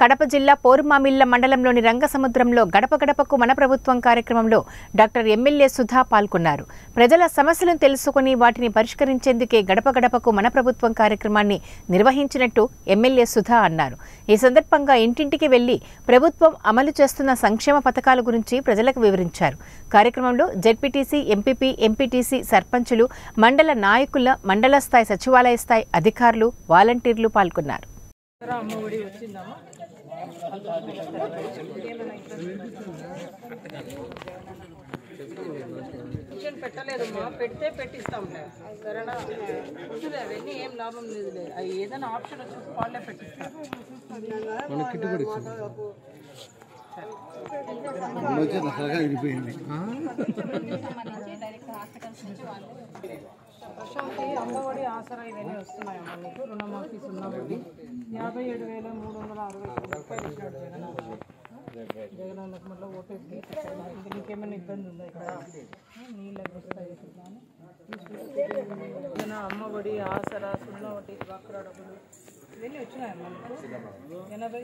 కడప జిల్లా పోరుమామిళ్ళ మండలంలోని రంగసముద్రంలో గడప గడపకు మన ప్రభుత్వం కార్యక్రమంలో డాక్టర్ ఎమ్మెల్యే సుధా పాల్గొన్నారు. ప్రజల సమస్యలను తెలుసుకుని వాటిని పరిష్కరించేందుకే గడప గడపకు మన ప్రభుత్వం కార్యక్రమాన్ని నిర్వహించినట్టు ఎమ్మెల్యే సుధా అన్నారు. ఈ సందర్భంగా ఇంటింటికి వెళ్ళి ప్రభుత్వం అమలు చేస్తున్న సంక్షేమ పథకాల గురించి ప్రజలకు వివరించారు. కార్యక్రమంలో జెడ్పీటీసీ ఎంపీపీ ఎంపీటీసీ సర్పంచులు మండల నాయకుల మండల స్థాయి సచివాలయ స్థాయి అధికారులు వాలంటీర్లు పాల్గొన్నారు. అమ్మఒడి వచ్చిందమ్మా. టికెట్ పెట్టలేదమ్మా పెడితే పెట్టిస్తాం. సరేనా? వద్దులే అవన్నీ ఏం లాభం లేదులే. అవి ఏదైనా ఆప్షన్ వచ్చి వాళ్ళే పెట్టిస్తారు. వచ్చింది సరగా విడిపోయింది ప్రశాంతి అమ్మఒడి ఆసరా ఇవన్నీ వస్తున్నాయమ్మా మీకు. రుణమాఫీ సున్నా వడ్డీ యాభై ఏడు వేల మూడు వందల అరవై రూపాయలు ఇచ్చినాడు జగన్ అన్న. జగన్ మళ్ళీ ఓటేసి గెలిపించాడు. ఇంకా నీకేమైనా ఇబ్బంది ఉందా ఇక్కడ? నీళ్ళకి వస్తాయి? కానీ ఏదైనా అమ్మఒడి ఆసరా సున్నా వడ్డీ డ్వాక్రా డబ్బులు. ఇవన్నీ వచ్చినాయమ్మా నీకు ఎనభై